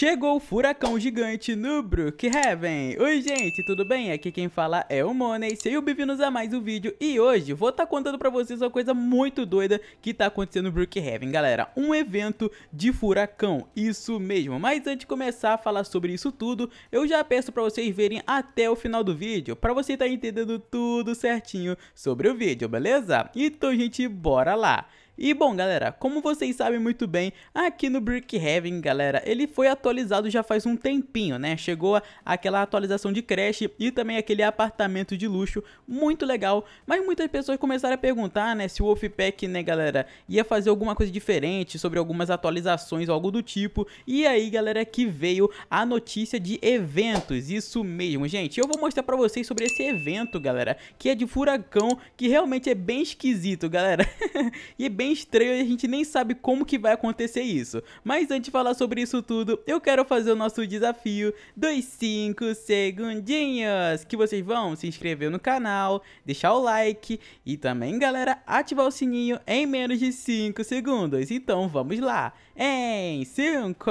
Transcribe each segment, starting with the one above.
Chegou o furacão gigante no Brookhaven. Oi gente, tudo bem? Aqui quem fala é o Money, sejam bem-vindos a mais um vídeo e hoje vou estar tá contando pra vocês uma coisa muito doida que tá acontecendo no Brookhaven, galera. Um evento de furacão, isso mesmo. Mas antes de começar a falar sobre isso tudo, eu já peço pra vocês verem até o final do vídeo, pra você estar tá entendendo tudo certinho sobre o vídeo, beleza? Então gente, bora lá! E bom, galera, como vocês sabem muito bem, aqui no Brickhaven, galera, ele foi atualizado já faz um tempinho, né? Chegou aquela atualização de Crash e também aquele apartamento de luxo, muito legal. Mas muitas pessoas começaram a perguntar, né, se o Wolfpack, né, galera, ia fazer alguma coisa diferente sobre algumas atualizações ou algo do tipo. E aí, galera, que veio a notícia de eventos, isso mesmo, gente. Eu vou mostrar pra vocês sobre esse evento, galera, que é de furacão, que realmente é bem esquisito, galera. e bem estranho e a gente nem sabe como que vai acontecer isso. Mas antes de falar sobre isso tudo, eu quero fazer o nosso desafio dos 5 segundinhos, que vocês vão se inscrever no canal, deixar o like e também, galera, ativar o sininho em menos de 5 segundos. Então vamos lá, em 5,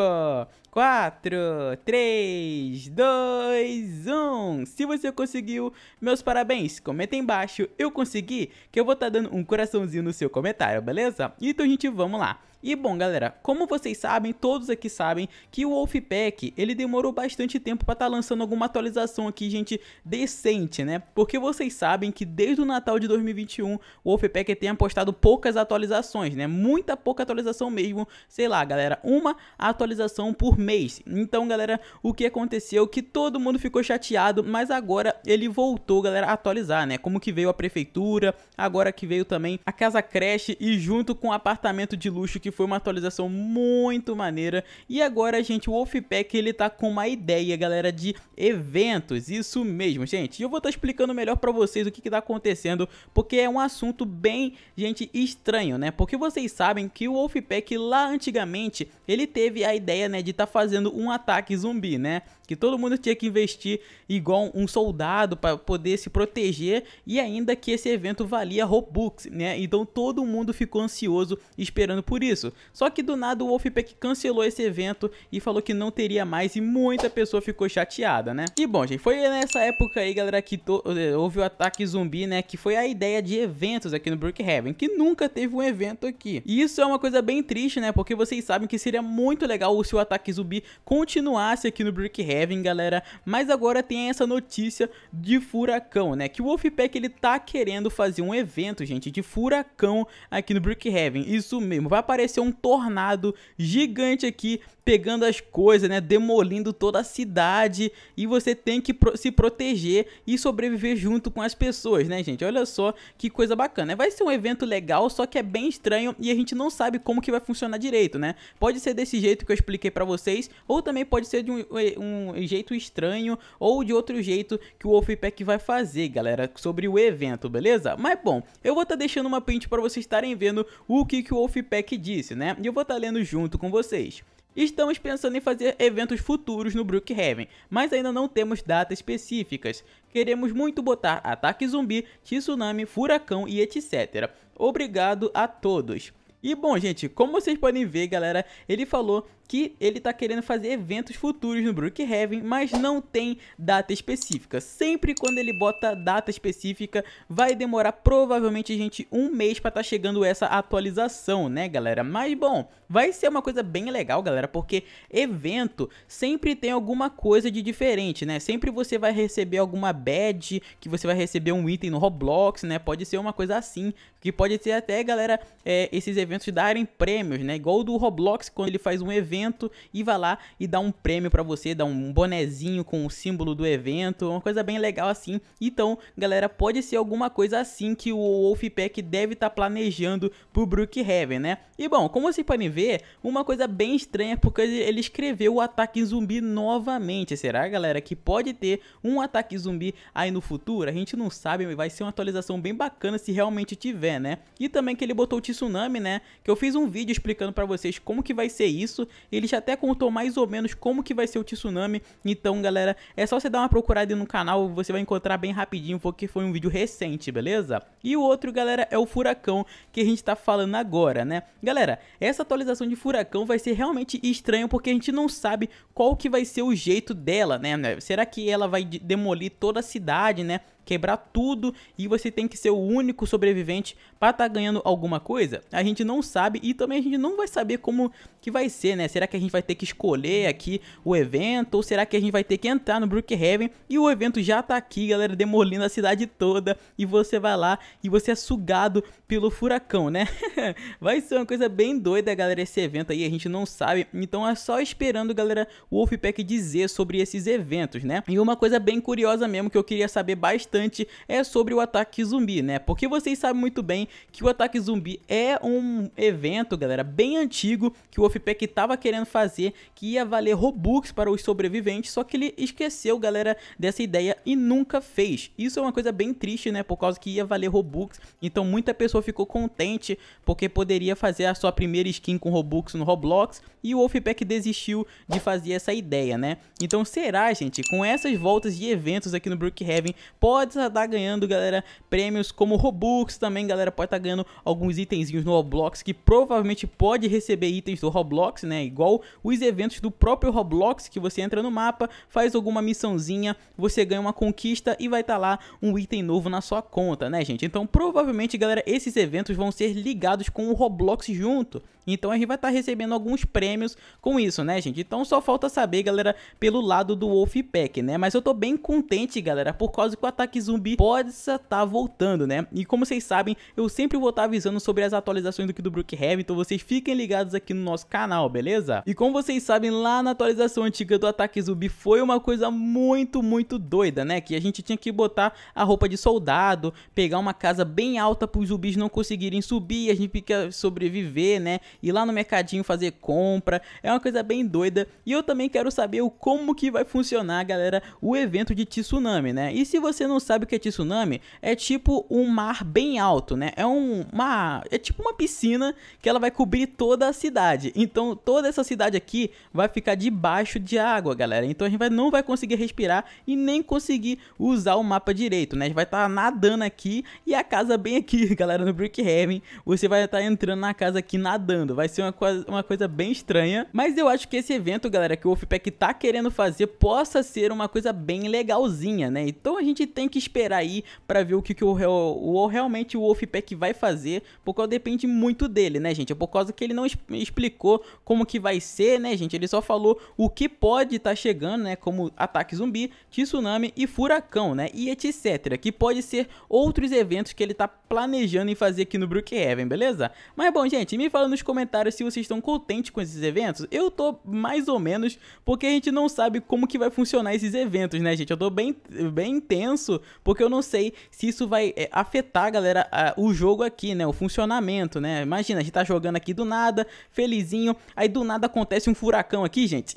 4, 3, 2, 1. Se você conseguiu, meus parabéns. Comenta aí embaixo, eu consegui, que eu vou estar tá dando um coraçãozinho no seu comentário, beleza? Então, gente, vamos lá. E bom, galera, como vocês sabem, todos aqui sabem que o Wolfpack, ele demorou bastante tempo para estar tá lançando alguma atualização aqui, gente, decente, né? Porque vocês sabem que desde o Natal de 2021, o Wolfpack tem apostado poucas atualizações, né? Muita pouca atualização mesmo, sei lá, galera, uma atualização por mês. Então, galera, o que aconteceu que todo mundo ficou chateado, mas agora ele voltou, galera, a atualizar, né? Como que veio a prefeitura, agora que veio também a casa creche e junto com o apartamento de luxo que que foi uma atualização muito maneira. E agora, gente, o Wolfpack ele tá com uma ideia, galera, de eventos. Isso mesmo, gente. E eu vou estar tá explicando melhor para vocês o que, que tá acontecendo, porque é um assunto bem, gente, estranho, né? Porque vocês sabem que o Wolfpack lá antigamente, ele teve a ideia, né, de estar tá fazendo um ataque zumbi, né? Que todo mundo tinha que investir igual um soldado para poder se proteger e ainda que esse evento valia Robux, né? Então todo mundo ficou ansioso esperando por isso isso. Só que do nada o Wolfpack cancelou esse evento e falou que não teria mais e muita pessoa ficou chateada, né? E bom, gente, foi nessa época aí, galera, que eh, houve o ataque zumbi, né? Que foi a ideia de eventos aqui no Brookhaven, que nunca teve um evento aqui. E isso é uma coisa bem triste, né? Porque vocês sabem que seria muito legal se o ataque zumbi continuasse aqui no Brookhaven, galera. Mas agora tem essa notícia de furacão, né? Que o Wolfpack ele tá querendo fazer um evento, gente, de furacão aqui no Brookhaven. Isso mesmo, vai aparecer aparecer um tornado gigante aqui pegando as coisas, né, demolindo toda a cidade e você tem que pro se proteger e sobreviver junto com as pessoas, né, gente? Olha só que coisa bacana. Vai ser um evento legal, só que é bem estranho e a gente não sabe como que vai funcionar direito, né? Pode ser desse jeito que eu expliquei para vocês, ou também pode ser de um, um, jeito estranho ou de outro jeito que o Wolfpack vai fazer, galera, sobre o evento, beleza? Mas bom, eu vou estar tá deixando uma print para vocês estarem vendo o que, que o Wolfpack né? E eu vou estar tá lendo junto com vocês. Estamos pensando em fazer eventos futuros no Brookhaven, mas ainda não temos datas específicas. Queremos muito botar ataque zumbi, tsunami, furacão e etc. Obrigado a todos. E bom, gente, como vocês podem ver, galera, ele falou que ele tá querendo fazer eventos futuros no Brookhaven, mas não tem data específica. Sempre quando ele bota data específica, vai demorar provavelmente, gente, um mês para tá chegando essa atualização, né, galera? Mas, bom, vai ser uma coisa bem legal, galera, porque evento sempre tem alguma coisa de diferente, né? Sempre você vai receber alguma badge, que você vai receber um item no Roblox, né? Pode ser uma coisa assim, que pode ser até, galera, é, esses eventos darem prêmios, né? Igual o do Roblox, quando ele faz um evento e vai lá e dá um prêmio para você, dá um bonezinho com o símbolo do evento, uma coisa bem legal assim. Então, galera, pode ser alguma coisa assim que o Wolfpack deve estar tá planejando pro Brookhaven, né? E bom, como vocês podem ver, uma coisa bem estranha porque ele escreveu o ataque zumbi novamente. Será, galera, que pode ter um ataque zumbi aí no futuro? A gente não sabe, mas vai ser uma atualização bem bacana se realmente tiver, né? E também que ele botou o tsunami, né? Que eu fiz um vídeo explicando para vocês como que vai ser isso ele já até contou mais ou menos como que vai ser o tsunami. Então, galera, é só você dar uma procurada no canal, você vai encontrar bem rapidinho, porque foi um vídeo recente, beleza? E o outro, galera, é o furacão que a gente tá falando agora, né? Galera, essa atualização de furacão vai ser realmente estranho porque a gente não sabe qual que vai ser o jeito dela, né? Será que ela vai demolir toda a cidade, né? Quebrar tudo e você tem que ser o único sobrevivente para estar tá ganhando alguma coisa? A gente não sabe e também a gente não vai saber como que vai ser, né? Será que a gente vai ter que escolher aqui o evento ou será que a gente vai ter que entrar no Brookhaven e o evento já tá aqui, galera, demolindo a cidade toda e você vai lá e você é sugado pelo furacão, né? vai ser uma coisa bem doida, galera, esse evento aí, a gente não sabe. Então é só esperando, galera, o Wolfpack dizer sobre esses eventos, né? E uma coisa bem curiosa mesmo que eu queria saber bastante é sobre o ataque zumbi, né? Porque vocês sabem muito bem que o ataque zumbi é um evento, galera, bem antigo que o Wolfpack tava querendo fazer, que ia valer Robux para os sobreviventes, só que ele esqueceu, galera, dessa ideia e nunca fez. Isso é uma coisa bem triste, né? Por causa que ia valer Robux, então muita pessoa ficou contente porque poderia fazer a sua primeira skin com Robux no Roblox e o Wolfpack desistiu de fazer essa ideia, né? Então será, gente, com essas voltas de eventos aqui no Brookhaven, pode pode estar ganhando, galera, prêmios como Robux também, galera, pode estar ganhando alguns itenzinhos no Roblox, que provavelmente pode receber itens do Roblox, né, igual os eventos do próprio Roblox, que você entra no mapa, faz alguma missãozinha, você ganha uma conquista e vai estar lá um item novo na sua conta, né, gente? Então, provavelmente, galera, esses eventos vão ser ligados com o Roblox junto. Então, a gente vai estar recebendo alguns prêmios com isso, né, gente? Então, só falta saber, galera, pelo lado do Wolfpack, né? Mas eu tô bem contente, galera, por causa que o ataque zumbi pode estar tá voltando, né? E como vocês sabem, eu sempre vou estar tá avisando sobre as atualizações do que do Brookhaven, então vocês fiquem ligados aqui no nosso canal, beleza? E como vocês sabem, lá na atualização antiga do ataque zumbi foi uma coisa muito, muito doida, né? Que a gente tinha que botar a roupa de soldado, pegar uma casa bem alta para os zumbis não conseguirem subir, a gente fica sobreviver, né? Ir lá no mercadinho fazer compra, é uma coisa bem doida. E eu também quero saber como que vai funcionar, galera, o evento de tsunami, né? E se você não sabe o que é tsunami, é tipo um mar bem alto, né? É um uma é tipo uma piscina que ela vai cobrir toda a cidade. Então toda essa cidade aqui vai ficar debaixo de água, galera. Então a gente vai, não vai conseguir respirar e nem conseguir usar o mapa direito, né? A gente vai estar tá nadando aqui e a casa bem aqui, galera, no Brookhaven. Você vai estar tá entrando na casa aqui nadando. Vai ser uma, coisa, uma coisa bem estranha, mas eu acho que esse evento, galera, que o Wolfpack tá querendo fazer possa ser uma coisa bem legalzinha, né? Então a gente tem que esperar aí para ver o que, que o, o, o, realmente o Wolfpack vai fazer, porque depende muito dele, né, gente? É por causa que ele não explicou como que vai ser, né, gente? Ele só falou o que pode estar tá chegando, né, como ataque zumbi, tsunami e furacão, né, e etc, que pode ser outros eventos que ele tá planejando em fazer aqui no Brookhaven, beleza? Mas bom, gente, me fala nos comentários se vocês estão contentes com esses eventos. Eu tô mais ou menos, porque a gente não sabe como que vai funcionar esses eventos, né, gente? Eu tô bem, bem porque eu não sei se isso vai é, afetar, galera, a, o jogo aqui, né? O funcionamento, né? Imagina, a gente tá jogando aqui do nada, felizinho, aí do nada acontece um furacão aqui, gente.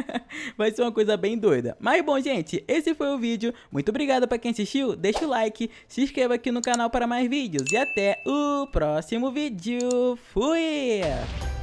vai ser uma coisa bem doida. Mas bom, gente, esse foi o vídeo. Muito obrigado pra quem assistiu, deixa o like, se inscreva aqui no canal para mais vídeos e até o próximo vídeo. Fui!